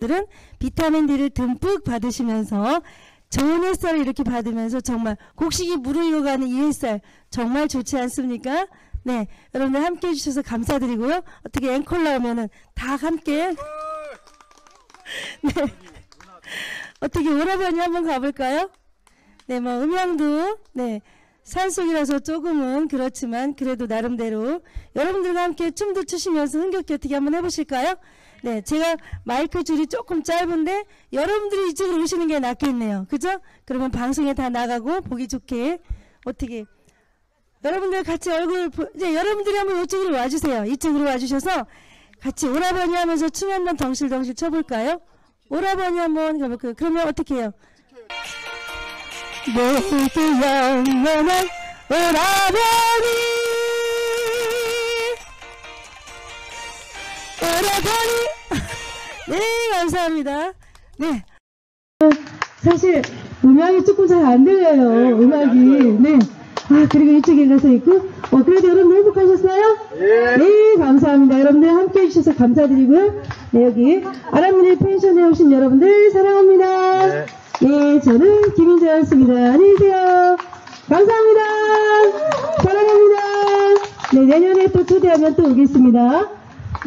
들은 비타민 D를 듬뿍 받으시면서 좋은 햇살을 이렇게 받으면서 정말 곡식이 무르익어가는 이 햇살 정말 좋지 않습니까? 네, 여러분들 함께 해주셔서 감사드리고요. 어떻게 앵콜 나오면은 다 함께 네, 어떻게 오라버니 한번 가볼까요? 네, 뭐 음향도 네 산속이라서 조금은 그렇지만 그래도 나름대로 여러분들과 함께 춤도 추시면서 흥겹게 어떻게 한번 해보실까요? 네, 제가 마이크 줄이 조금 짧은데 여러분들이 이쪽으로 오시는 게 낫겠네요. 그죠? 그러면 방송에 다 나가고 보기 좋게 어떻게 여러분들 같이 얼굴 보, 이제 여러분들이 한번 이쪽으로 와주세요. 이쪽으로 와주셔서 같이 오라버니 하면서 춤 한번 덩실덩실 춰볼까요? 오라버니 한번 가볼까요? 그러면 어떻게 해요? 모두 영원한 오라버니. 오라버니. 네 감사합니다. 네. 사실 음악이 조금 잘 안 들려요 음악이 네 아 그리고 이쪽에 가서 있고 어 그래도 여러분들 행복하셨어요? 네 감사합니다. 여러분들 함께 해주셔서 감사드리고요. 네 여기 아람리 펜션에 오신 여러분들 사랑합니다. 네. 네, 저는 김인재였습니다. 안녕히 계세요. 감사합니다. 사랑합니다. 네, 내년에 또 초대하면 또 오겠습니다.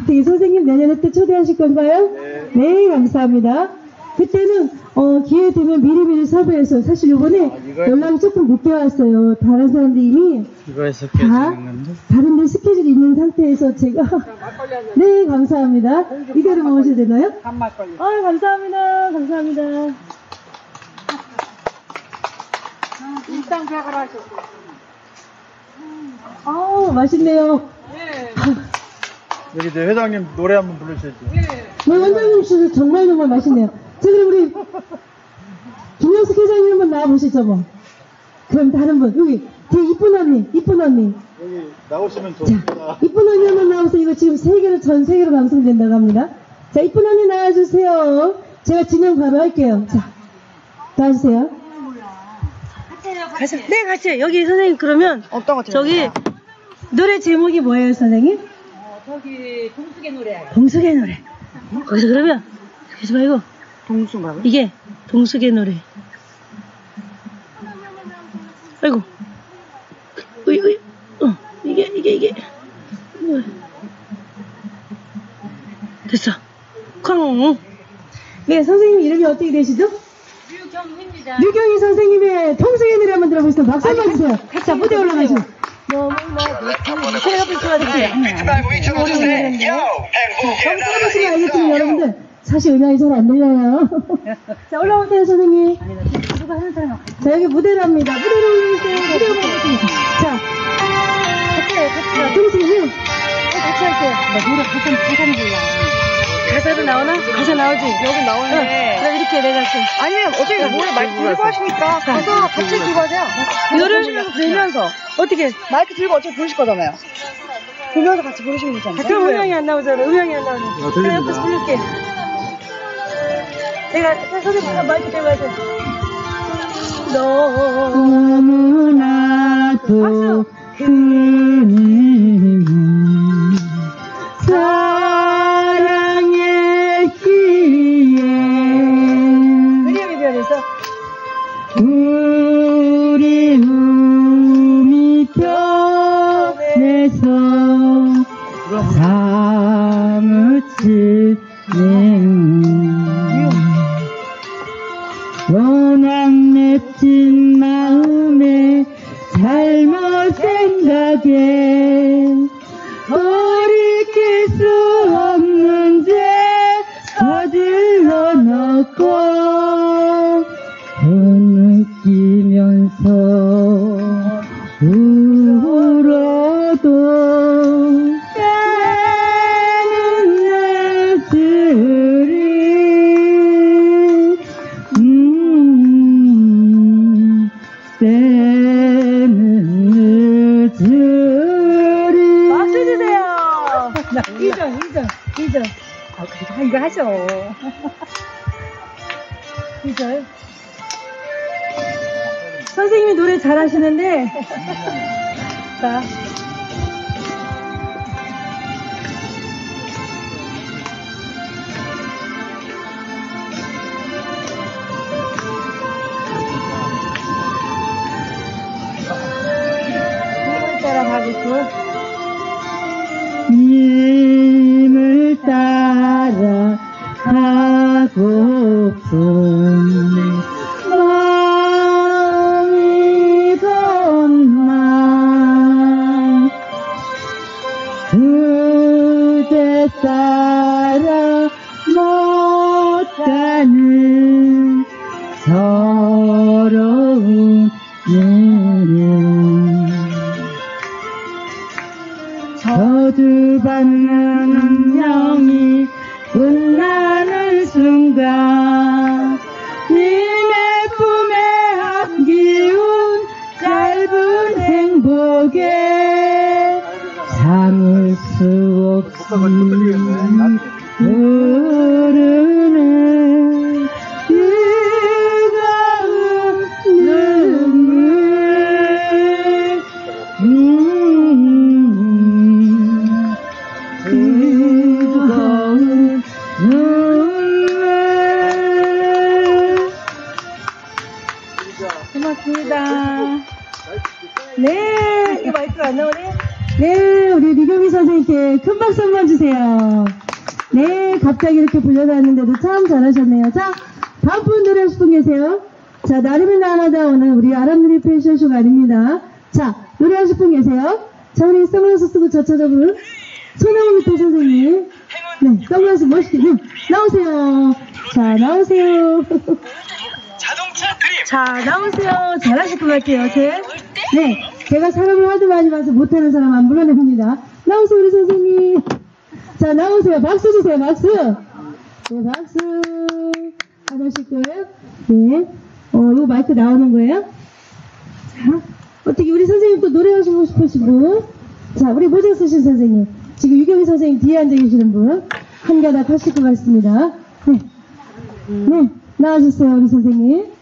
어떻게 선생님 내년에 또 초대하실 건가요? 네, 감사합니다. 그때는 어, 기회 되면 미리미리 섭외해서 사실 요번에 아, 연락이 조금 늦게 왔어요. 다른 사람들이 이미 다 건데? 다른 데 스케줄이 있는 상태에서 제가 네 감사합니다. 이대로 먹으셔야 되나요? 아 감사합니다. 감사합니다. 일단 계약을 하셨고. 아우 맛있네요. 여기 이제 회장님 노래 한번 부르셔야죠. 네 원장님 진짜 정말 정말 맛있네요. 자 그럼 우리 김영숙 회장님 한번 나와보시죠 뭐. 그럼 다른 분 여기 뒤에 이쁜 언니 이쁜 언니 여기 나오시면 자 좋습니다. 이쁜 언니 한번 나와서 이거 지금 세계로 전 세계로 방송된다고 합니다. 자 이쁜 언니 나와주세요. 제가 진행 바로 할게요. 자 나와주세요. 같이 네 같이 여기 선생님 그러면 어떤 거 저기 노래 제목이 뭐예요 선생님? 저기 동숙의 노래. 동숙의 노래. 거기서 그러면 하지 말고 동숙 뭐 이게 동숙의 노래. 아이고. 으이, 으이. 어, 이게, 이게, 이게. 뭐. 됐어. 쾅. 네, 선생님 이름이 어떻게 되시죠? 유경입니다. 류경희 선생님의 통성의 노래 한번 들어보겠습니다. 박수 한번 주세요. 자, 무대 올라가시죠. 제가. 한번 들어보시면 알겠지만 여러분들 사실 음향이 잘 안 들려요. 자 올라오세요 선생님. 누가 하는 사람 자 여기 무대랍니다. 무대로 올라오세요. 무대 올라오세요. 자, 같이 해, 같이 자 동생님 같이 할게요. 나 노래 가사 가사는 몰라. 가사도 나오나? 가사 나오지. 여기 나오는데. 어, 그럼 이렇게 내가 좀 아니면 어차피 노래 마이크 들고 하시니까 가서 같이 들고 하세요. 노래를 부르면서 어떻게? 마이크 들고 어차피 부르실 거잖아요. 보면서 같이 부르시면 되잖아요. 그럼 음향이 안 나오잖아. 음향이 안 나오네. 아. 내가 옆에서 부를게. 내가 선생님 마이크 대고 하세요. 너무나도 큰 사랑 2점 2점 2점 아 그래도 이거 하죠. 2점 선생님이 노래 잘하시는데. 자 고픈 마음이 건만 그대 따라 못 가는 서러운 눈 고맙습니다. 네, 이 마이크가 안 나오네. 네, 우리 리경희 선생님께 큰 박수 한 번 주세요. 네, 갑자기 이렇게 불려놨는데도 참 잘하셨네요. 자, 다음 분 노래 하실 분 계세요? 자, 나름의 나라다 오늘 우리 아람누리 패션쇼가 아닙니다. 자, 노래 하실 분 계세요? 자, 우리 선글라스 쓰고 저 찾아분. 손영우 밑에 선생님. 네, 선글라스 멋있게. 네, 나오세요. 자, 나오세요. 자, 나오세요. 잘하실 것 같아요, 제. 네, 제가 사람을 하도 많이 봐서 못하는 사람 안 불러냅니다. 나오세요, 우리 선생님. 자, 나오세요. 박수 주세요, 박수. 네, 박수. 안 하실 거예요? 네. 어, 이거 마이크 나오는 거예요? 자, 어떻게 우리 선생님 또 노래하시고 싶으신 분? 자, 우리 모자 쓰신 선생님. 지금 유경희 선생님 뒤에 앉아 계시는 분. 한 가닥 하실 것 같습니다. 네. 네, 나와주세요, 우리 선생님.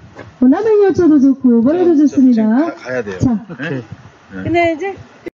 뭐, 남행열차도 좋고, 뭐라도 좋습니다. 가 야 돼요. 자, 네? 근데 이제